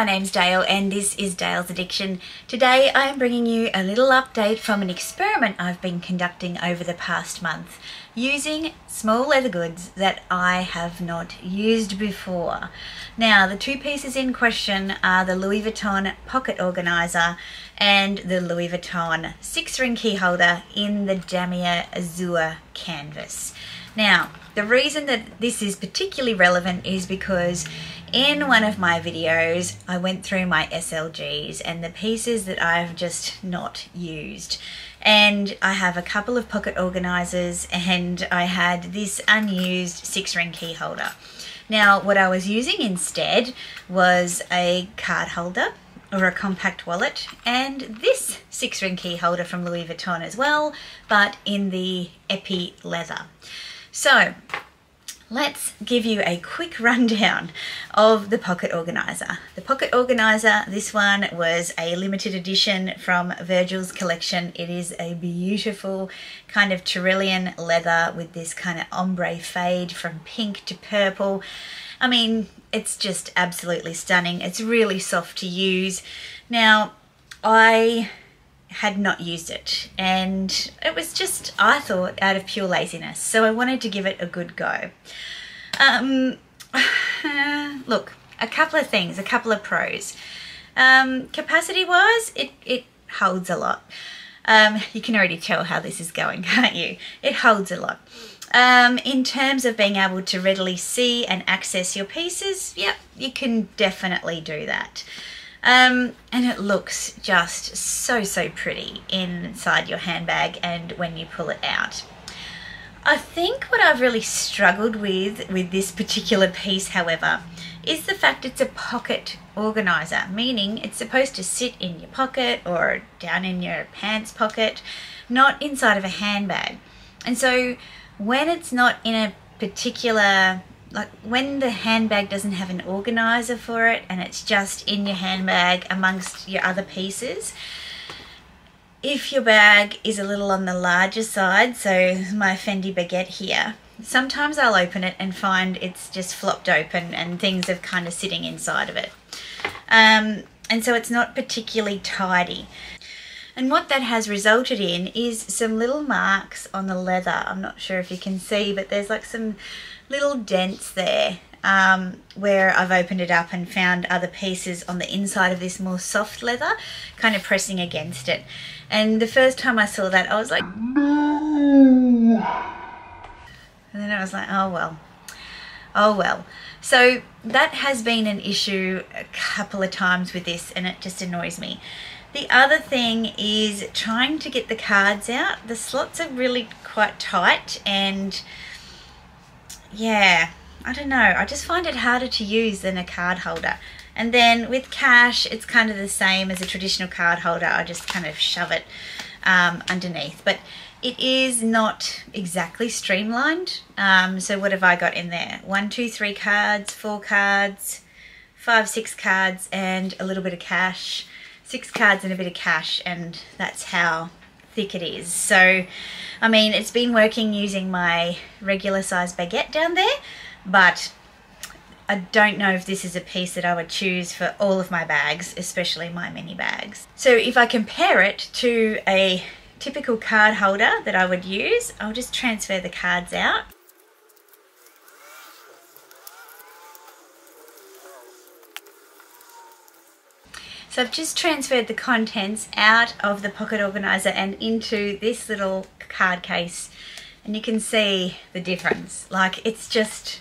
my name's Dayle and this is Dayle's Addiction. Today I am bringing you a little update from an experiment I've been conducting over the past month using small leather goods that I have not used before. Now the two pieces in question are the Louis Vuitton pocket organizer and the Louis Vuitton six ring key holder in the Damier Azur canvas. Now the reason that this is particularly relevant is because in one of my videos, I went through my SLGs and the pieces that I've just not used. And I have a couple of pocket organizers and I had this unused six ring key holder. Now, what I was using instead was a card holder or a compact wallet and this six ring key holder from Louis Vuitton as well, but in the Epi leather. So let's give you a quick rundown of the pocket organizer. The pocket organizer, this one was a limited edition from Virgil's collection. It is a beautiful kind of Taurillon leather with this kind of ombre fade from pink to purple. I mean, it's just absolutely stunning. It's really soft to use. Now, I had not used it. And it was just I thought out of pure laziness. So I wanted to give it a good go. Um, look a couple of things a couple of pros. Um, capacity wise it, it holds a lot. Um, you can already tell how this is going can't you? It holds a lot. Um, in terms of being able to readily see and access your pieces yep you can definitely do that um, and it looks just so, so pretty inside your handbag and when you pull it out. I think what I've really struggled with with this particular piece, however, is the fact it's a pocket organizer, meaning it's supposed to sit in your pocket or down in your pants pocket, not inside of a handbag. And so when it's not in a particular like when the handbag doesn't have an organizer for it and it's just in your handbag amongst your other pieces if your bag is a little on the larger side so my Fendi baguette here sometimes I'll open it and find it's just flopped open and things are kind of sitting inside of it. Um, and so it's not particularly tidy and what that has resulted in is some little marks on the leather. I'm not sure if you can see, but there's like some little dents there um, where I've opened it up and found other pieces on the inside of this more soft leather kind of pressing against it. And the first time I saw that, I was like, no. And then I was like, oh well, oh well. So that has been an issue a couple of times with this and it just annoys me. The other thing is trying to get the cards out. The slots are really quite tight and yeah, I don't know. I just find it harder to use than a card holder. And then with cash, it's kind of the same as a traditional card holder. I just kind of shove it um, underneath. But it is not exactly streamlined. Um, so what have I got in there? One, two, three cards, four cards, five, six cards, and a little bit of cash. Six cards and a bit of cash, and that's how thick it is. So, I mean, it's been working using my regular size baguette down there, but I don't know if this is a piece that I would choose for all of my bags, especially my mini bags. So if I compare it to a typical card holder that I would use, I'll just transfer the cards out. So I've just transferred the contents out of the pocket organizer and into this little card case and you can see the difference. Like it's just,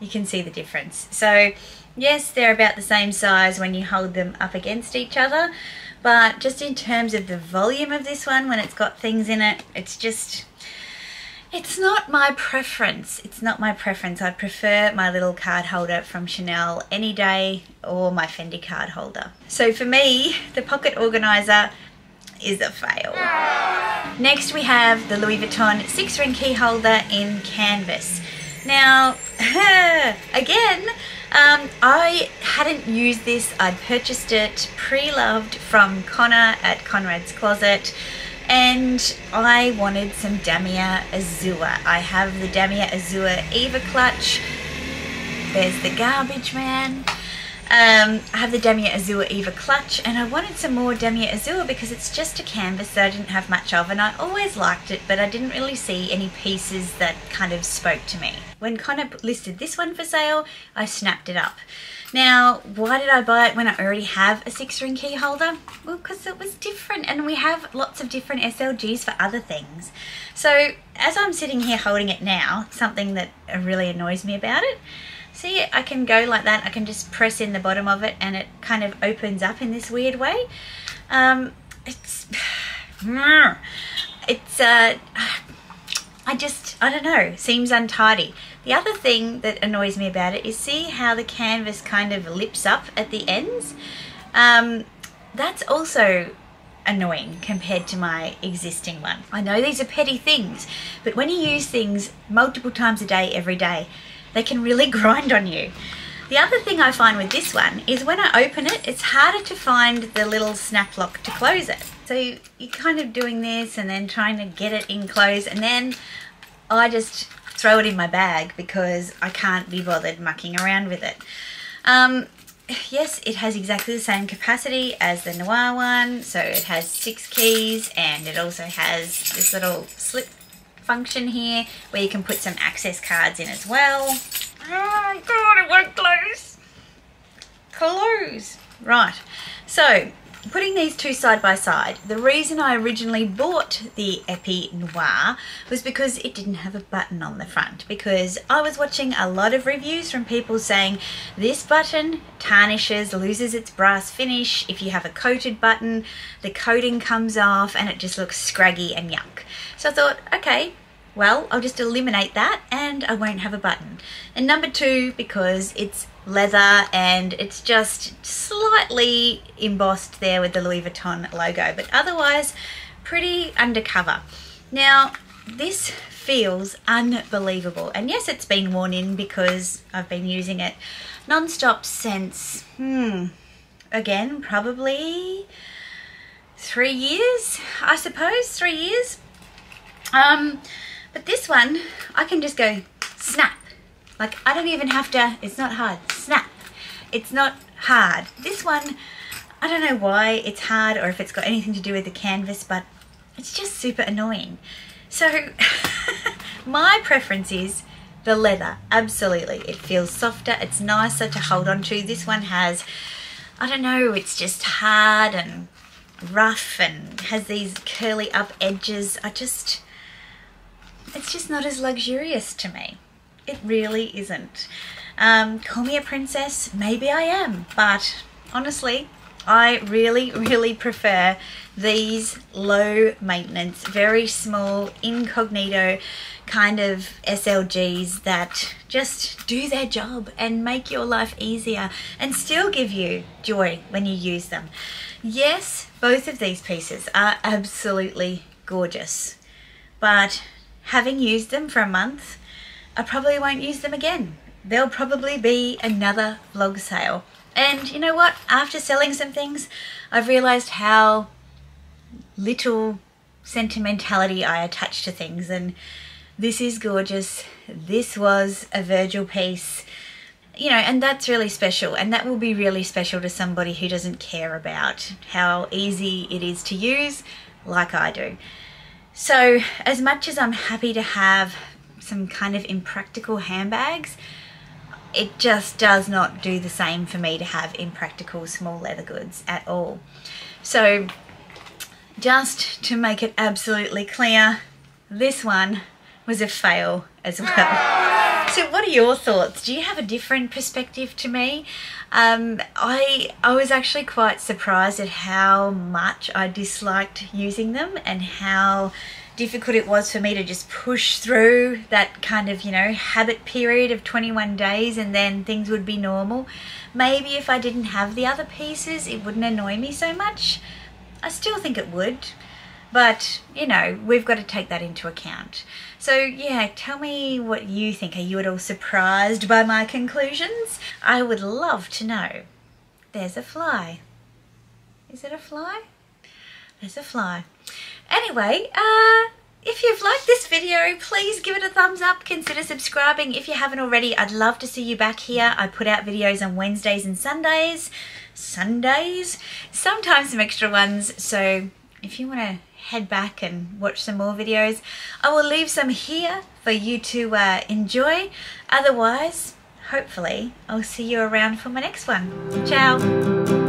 you can see the difference. So yes, they're about the same size when you hold them up against each other, but just in terms of the volume of this one, when it's got things in it, it's just, it's not my preference. It's not my preference. I prefer my little card holder from Chanel any day or my Fendi card holder. So for me, the pocket organizer is a fail. Next we have the Louis Vuitton six ring key holder in canvas. Now, again, um, I hadn't used this. I'd purchased it pre-loved from Connor at Conrad's Closet and I wanted some Damier Azur. I have the Damier Azur Eva clutch. There's the garbage man. Um, I have the Damier Azur Eva clutch and I wanted some more Damier Azur because it's just a canvas that I didn't have much of and I always liked it but I didn't really see any pieces that kind of spoke to me. When Connor listed this one for sale, I snapped it up. Now, why did I buy it when I already have a six ring key holder? Well, because it was different and we have lots of different SLGs for other things. So as I'm sitting here holding it now, something that really annoys me about it, see I can go like that, I can just press in the bottom of it and it kind of opens up in this weird way. Um, it's, it's, uh, I just, I don't know, seems untidy. The other thing that annoys me about it is see how the canvas kind of lips up at the ends? Um, that's also annoying compared to my existing one. I know these are petty things, but when you use things multiple times a day, every day, they can really grind on you. The other thing I find with this one is when I open it, it's harder to find the little snap lock to close it. So you're kind of doing this and then trying to get it in close and then I just throw it in my bag because I can't be bothered mucking around with it. Um, yes, it has exactly the same capacity as the Noir one. So it has six keys and it also has this little slip function here where you can put some access cards in as well. Oh God, it won't close. Close. Right. So putting these two side by side, the reason I originally bought the Epi Noir was because it didn't have a button on the front because I was watching a lot of reviews from people saying this button tarnishes, loses its brass finish. If you have a coated button, the coating comes off and it just looks scraggy and yuck. So I thought, okay, well, I'll just eliminate that and I won't have a button. And number two, because it's leather and it's just slightly embossed there with the Louis Vuitton logo, but otherwise pretty undercover. Now, this feels unbelievable. And yes, it's been worn in because I've been using it non-stop since, hmm, again, probably three years, I suppose, three years. Um, but this one, I can just go snap. Like I don't even have to, it's not hard, snap. It's not hard. This one, I don't know why it's hard or if it's got anything to do with the canvas, but it's just super annoying. So my preference is the leather, absolutely. It feels softer, it's nicer to hold on to. This one has, I don't know, it's just hard and rough and has these curly up edges. I just, it's just not as luxurious to me. It really isn't. Um, call me a princess, maybe I am, but honestly, I really, really prefer these low maintenance, very small, incognito kind of SLGs that just do their job and make your life easier and still give you joy when you use them. Yes, both of these pieces are absolutely gorgeous, but having used them for a month, I probably won't use them again. There'll probably be another vlog sale. And you know what? After selling some things, I've realized how little sentimentality I attach to things. And this is gorgeous. This was a Virgil piece. You know, and that's really special. And that will be really special to somebody who doesn't care about how easy it is to use like I do. So as much as I'm happy to have some kind of impractical handbags, it just does not do the same for me to have impractical small leather goods at all. So just to make it absolutely clear, this one was a fail as well. So what are your thoughts? Do you have a different perspective to me? Um, I, I was actually quite surprised at how much I disliked using them and how difficult it was for me to just push through that kind of, you know, habit period of 21 days and then things would be normal. Maybe if I didn't have the other pieces, it wouldn't annoy me so much. I still think it would, but you know, we've got to take that into account. So yeah, tell me what you think. Are you at all surprised by my conclusions? I would love to know. There's a fly. Is it a fly? There's a fly. Anyway, uh, if you've liked this video, please give it a thumbs up. Consider subscribing if you haven't already. I'd love to see you back here. I put out videos on Wednesdays and Sundays. Sundays? Sometimes some extra ones. So if you want to head back and watch some more videos, I will leave some here for you to uh, enjoy. Otherwise, hopefully, I'll see you around for my next one. Ciao!